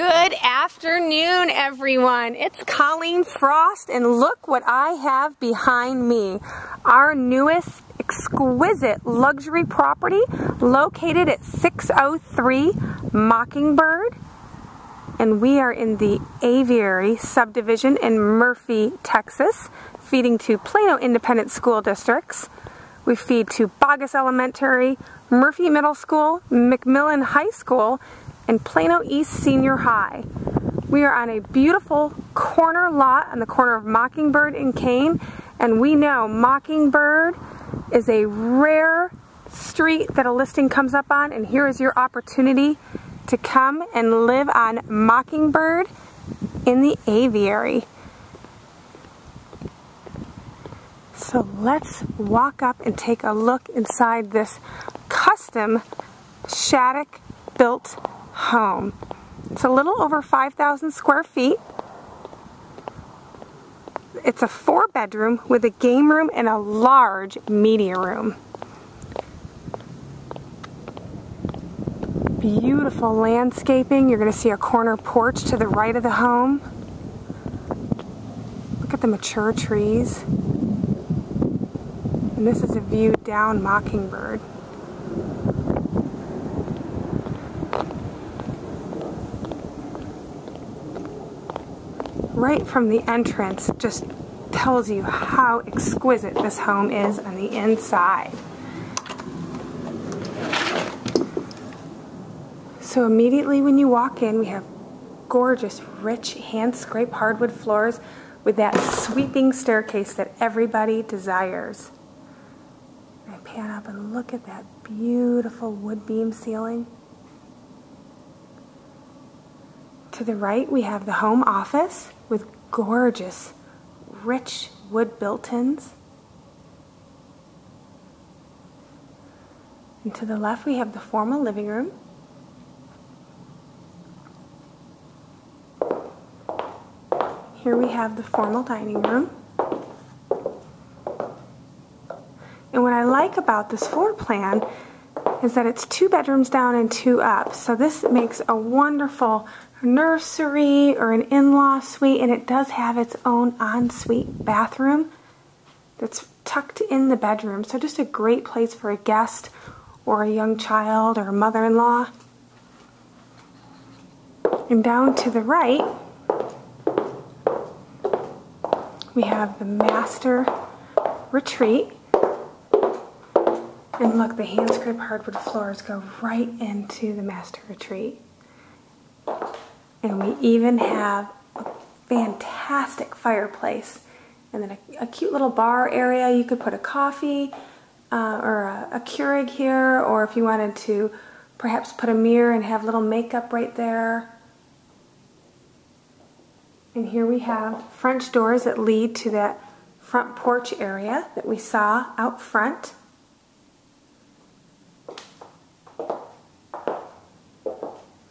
Good afternoon, everyone. It's Colleen Frost, and look what I have behind me. Our newest exquisite luxury property located at 603 Mockingbird. And we are in the Aviary subdivision in Murphy, Texas, feeding to Plano Independent School Districts. We feed to Boggess Elementary, Murphy Middle School, McMillen High School, Plano East Senior High. We are on a beautiful corner lot on the corner of Mockingbird and Kane, and we know Mockingbird is a rare street that a listing comes up on, and here is your opportunity to come and live on Mockingbird in the aviary. So let's walk up and take a look inside this custom Shattuck built home. It's a little over 5,000 square feet. It's a four bedroom with a game room and a large media room. Beautiful landscaping. You're going to see a corner porch to the right of the home. Look at the mature trees. And this is a view down Mockingbird. Right from the entrance just tells you how exquisite this home is on the inside. So immediately when you walk in, we have gorgeous, rich, hand-scraped hardwood floors with that sweeping staircase that everybody desires. I pan up and look at that beautiful wood beam ceiling. To the right, we have the home office with gorgeous, rich wood built-ins. And to the left, we have the formal living room. Here we have the formal dining room. And what I like about this floor plan is that it's two bedrooms down and two up. So this makes a wonderful nursery or an in-law suite and it does have its own ensuite bathroom that's tucked in the bedroom. So just a great place for a guest or a young child or a mother-in-law. And down to the right, we have the master retreat. And look, the hand scrape hardwood floors go right into the master retreat. And we even have a fantastic fireplace. And then a, a cute little bar area. You could put a coffee uh, or a, a Keurig here, or if you wanted to perhaps put a mirror and have little makeup right there. And here we have French doors that lead to that front porch area that we saw out front.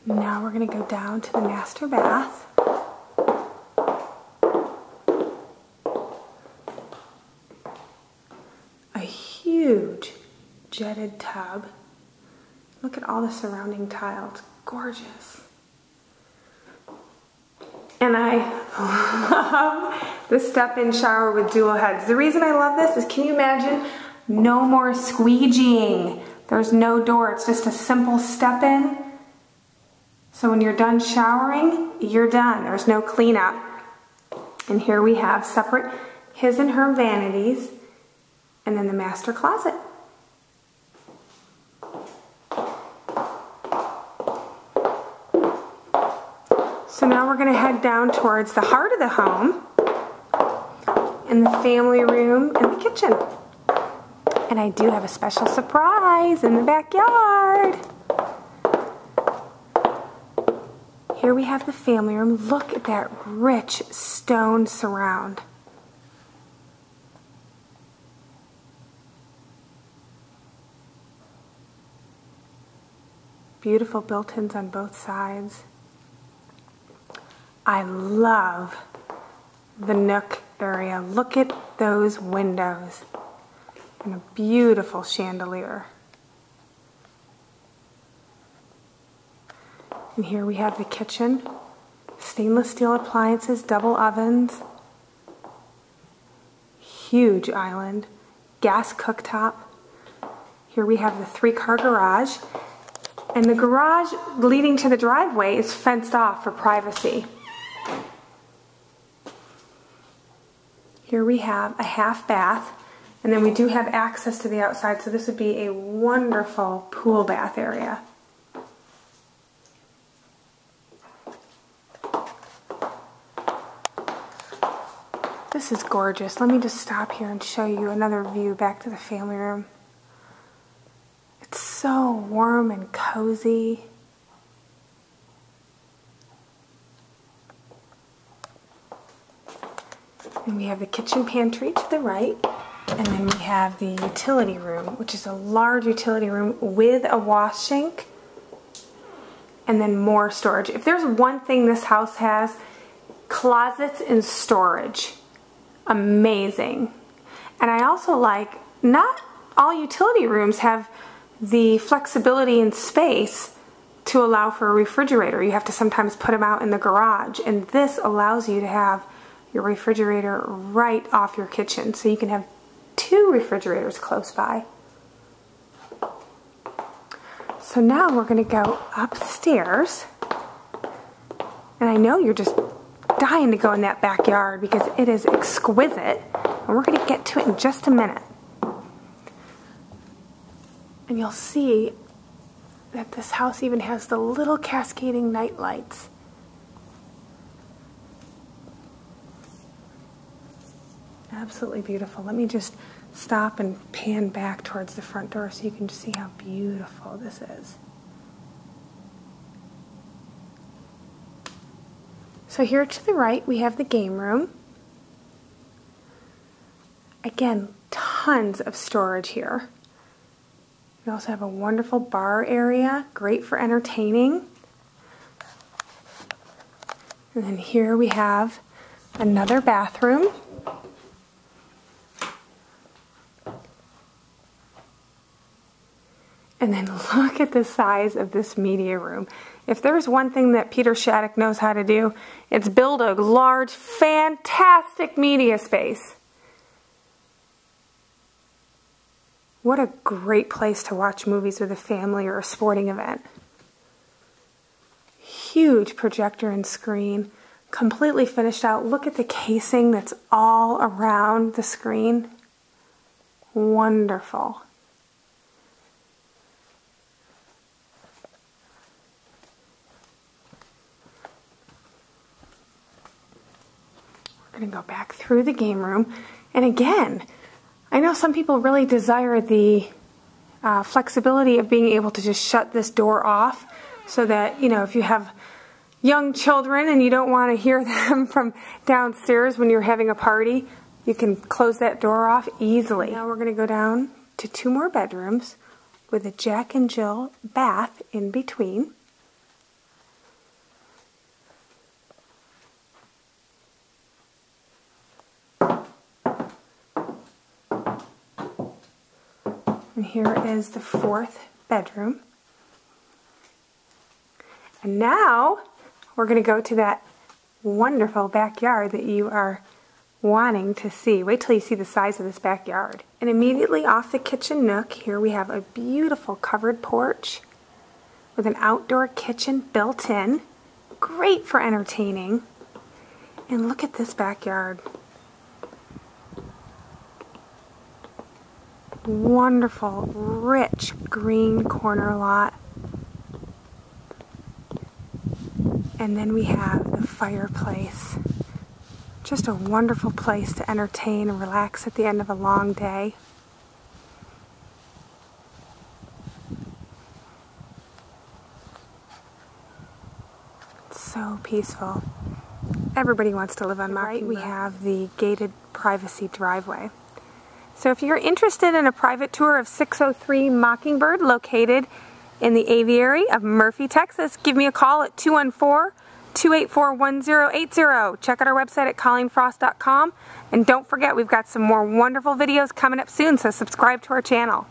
Now we're going to go down to the master bath. A huge jetted tub. Look at all the surrounding tiles. Gorgeous. And I love the step-in shower with dual heads. The reason I love this is, can you imagine? No more squeegeeing. There's no door. It's just a simple step-in so when you're done showering, you're done. There's no cleanup. And here we have separate his and her vanities and then the master closet. So now we're going to head down towards the heart of the home in the family room and the kitchen. And I do have a special surprise in the backyard. Here we have the family room. Look at that rich stone surround. Beautiful built-ins on both sides. I love the nook area. Look at those windows and a beautiful chandelier. And here we have the kitchen. Stainless steel appliances, double ovens. Huge island. Gas cooktop. Here we have the three car garage. And the garage leading to the driveway is fenced off for privacy. Here we have a half bath, and then we do have access to the outside, so this would be a wonderful pool bath area. This is gorgeous. Let me just stop here and show you another view back to the family room. It's so warm and cozy. And we have the kitchen pantry to the right. And then we have the utility room, which is a large utility room with a wash sink and then more storage. If there's one thing this house has, closets and storage. Amazing. And I also like, not all utility rooms have the flexibility and space to allow for a refrigerator. You have to sometimes put them out in the garage. And this allows you to have your refrigerator right off your kitchen. So you can have two refrigerators close by. So now we're going to go upstairs. And I know you're just dying to go in that backyard because it is exquisite. And we're going to get to it in just a minute. And you'll see that this house even has the little cascading night lights. Absolutely beautiful. Let me just stop and pan back towards the front door so you can see how beautiful this is. So here to the right we have the game room. Again, tons of storage here. We also have a wonderful bar area, great for entertaining. And then here we have another bathroom. And then look at the size of this media room. If there's one thing that Peter Shattuck knows how to do, it's build a large, fantastic media space. What a great place to watch movies with a family or a sporting event. Huge projector and screen, completely finished out. Look at the casing that's all around the screen. Wonderful. We're going to go back through the game room. And again, I know some people really desire the uh, flexibility of being able to just shut this door off so that, you know, if you have young children and you don't want to hear them from downstairs when you're having a party, you can close that door off easily. Now we're going to go down to two more bedrooms with a Jack and Jill bath in between. And here is the fourth bedroom. And now we're going to go to that wonderful backyard that you are wanting to see. Wait till you see the size of this backyard. And immediately off the kitchen nook, here we have a beautiful covered porch with an outdoor kitchen built in. Great for entertaining. And look at this backyard. Wonderful, rich green corner lot. And then we have the fireplace. Just a wonderful place to entertain and relax at the end of a long day. It's so peaceful. Everybody wants to live on Mockingbird. Right, we have the gated privacy driveway. So if you're interested in a private tour of 603 Mockingbird located in the aviary of Murphy, Texas, give me a call at 214-284-1080. Check out our website at colleenfrost.com and don't forget we've got some more wonderful videos coming up soon so subscribe to our channel.